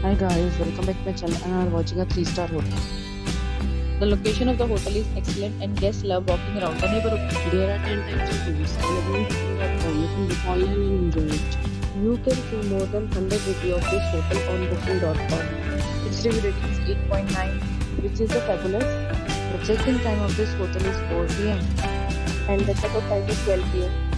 Hi guys, welcome back to my channel and are watching a 3-star hotel. The location of the hotel is excellent and guests love walking around the neighborhood. There are 10 types of rooms available in booking.com. You can book online and enjoy it. You can see more than 100 reviews of this hotel on booking.com. Its review rating is 8.9, which is a fabulous. The check-in time of this hotel is 4 pm and the check-out time is 12 pm.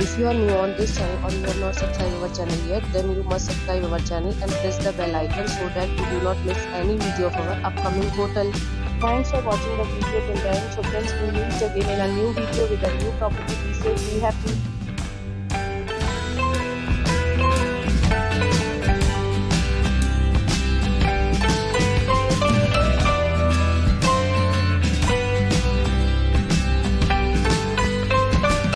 if you are new on this channel or you have not subscribed our channel yet, then you must subscribe our channel and press the bell icon so that you do not miss any video of our upcoming portal. Thanks for watching the video till the end. So friends, we meet again in a new video with a new property. Be safe, be happy.